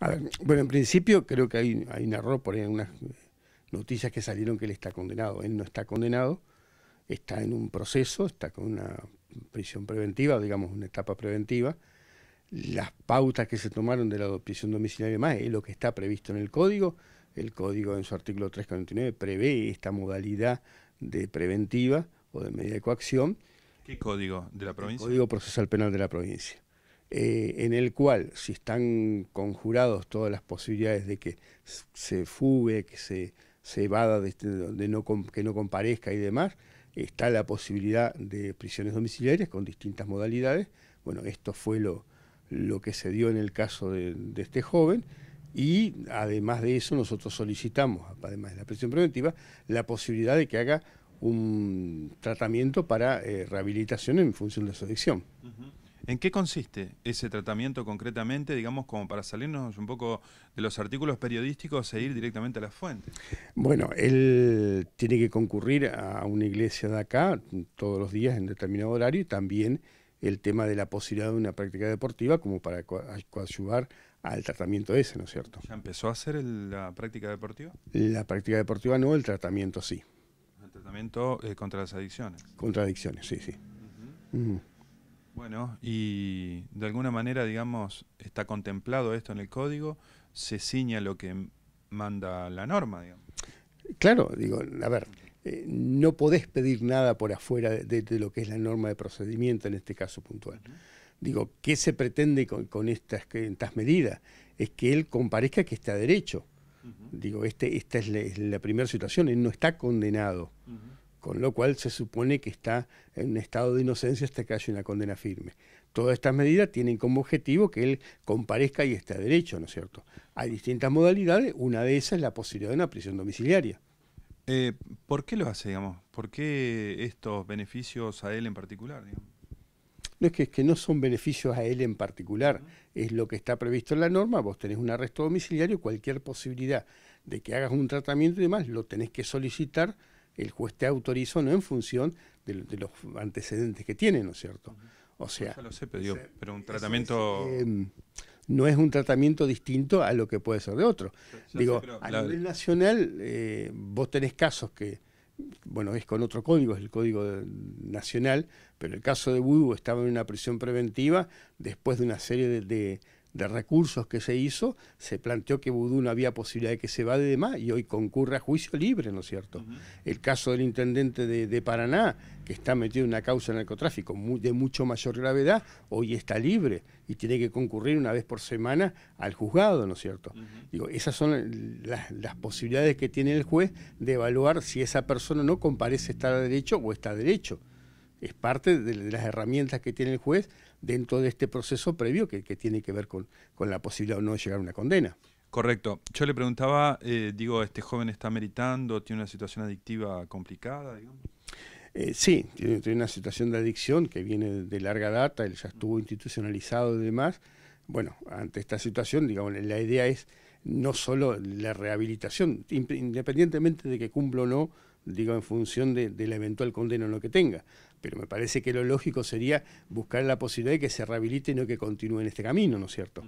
A ver, bueno, en principio creo que hay, hay un error por ahí en unas noticias que salieron que él está condenado. Él no está condenado, está en un proceso, está con una prisión preventiva, digamos, una etapa preventiva. Las pautas que se tomaron de la prisión domiciliaria más es lo que está previsto en el código. El código en su artículo 349 prevé esta modalidad de preventiva o de medida de coacción. ¿Qué código de la provincia? El código procesal penal de la provincia. Eh, en el cual, si están conjurados todas las posibilidades de que se fugue, que se, se evada, de, este, no, que no comparezca y demás, está la posibilidad de prisiones domiciliarias con distintas modalidades. Bueno, esto fue lo, lo que se dio en el caso de, este joven y además de eso nosotros solicitamos, además de la prisión preventiva, la posibilidad de que haga un tratamiento para eh, rehabilitación en función de su adicción. ¿En qué consiste ese tratamiento concretamente, digamos, como para salirnos un poco de los artículos periodísticos e ir directamente a la fuente? Bueno, él tiene que concurrir a una iglesia de acá todos los días en determinado horario y también el tema de la posibilidad de una práctica deportiva como para coadyuvar al tratamiento ese, ¿no es cierto? ¿Ya empezó a hacer la práctica deportiva? La práctica deportiva no, el tratamiento sí. El tratamiento eh, contra las adicciones. Contra adicciones, sí, sí. Bueno, y de alguna manera, digamos, está contemplado esto en el código, se ciña lo que manda la norma, digamos. Claro, digo, a ver, eh, no podés pedir nada por afuera de, lo que es la norma de procedimiento en este caso puntual. Digo, ¿qué se pretende con, estas, estas, medidas? Es que él comparezca que está derecho. Digo, este, esta es la, primera situación, él no está condenado con lo cual se supone que está en un estado de inocencia hasta que haya una condena firme. Todas estas medidas tienen como objetivo que él comparezca y esté a derecho, ¿no es cierto? Hay distintas modalidades, una de esas es la posibilidad de una prisión domiciliaria. Eh, ¿Por qué lo hace, digamos? ¿Por qué estos beneficios a él en particular? No es que, es que no son beneficios a él en particular, es lo que está previsto en la norma, vos tenés un arresto domiciliario, cualquier posibilidad de que hagas un tratamiento y demás, lo tenés que solicitar el juez te autorizó no en función de, los antecedentes que tiene, ¿no es cierto? O sea, lo sé, pero, un tratamiento... Em, no es un tratamiento distinto a lo que puede ser de otro. Digo, a nivel nacional, eh, vos tenés casos que, bueno, es con otro código, es el código nacional, pero el caso de Budu estaba en una prisión preventiva después de una serie de de recursos que se hizo, se planteó que Vudú no había posibilidad de que se vade de más y hoy concurre a juicio libre, ¿no es cierto? El caso del intendente de, Paraná, que está metido en una causa de narcotráfico de mucho mayor gravedad, hoy está libre y tiene que concurrir una vez por semana al juzgado, ¿no es cierto? Digo, esas son las, posibilidades que tiene el juez de evaluar si esa persona no comparece estar a derecho o está a derecho es parte de, las herramientas que tiene el juez dentro de este proceso previo que, tiene que ver con, la posibilidad o no de llegar a una condena. Correcto. Yo le preguntaba, eh, digo, este joven está meritando, tiene una situación adictiva complicada, digamos. Eh, sí, tiene, una situación de adicción que viene de larga data, él ya estuvo institucionalizado y demás. Bueno, ante esta situación, digamos, la idea es no solo la rehabilitación, independientemente de que cumpla o no digo, en función de, la eventual condena o no que tenga. Pero me parece que lo lógico sería buscar la posibilidad de que se rehabilite y no que continúe en este camino, ¿no es cierto?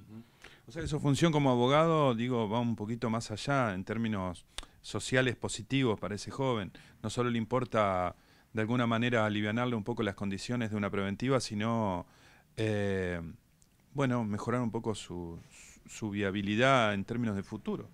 O sea, que su función como abogado, digo, va un poquito más allá en términos sociales positivos para ese joven. No solo le importa de alguna manera aliviarle un poco las condiciones de una preventiva, sino, eh, bueno, mejorar un poco su, su viabilidad en términos de futuro.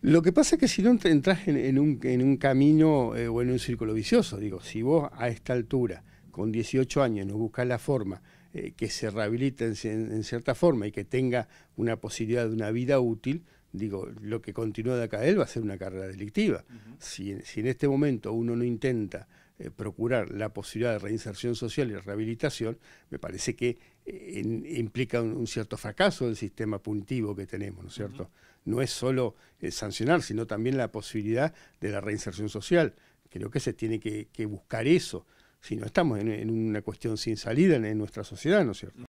Lo que pasa es que si no entras en, un, en un, camino eh, o en un círculo vicioso, digo, si vos a esta altura, con 18 años, no buscas la forma eh, que se rehabilite en, cierta forma y que tenga una posibilidad de una vida útil, digo, lo que continúa de acá a él va a ser una carrera delictiva. si, en este momento uno no intenta eh, procurar la posibilidad de reinserción social y rehabilitación, me parece que eh, implica un, cierto fracaso del sistema punitivo que tenemos, ¿no es cierto? No es solo eh, sancionar, sino también la posibilidad de la reinserción social. Creo que se tiene que, buscar eso, si no estamos en, una cuestión sin salida en nuestra sociedad, ¿no es cierto?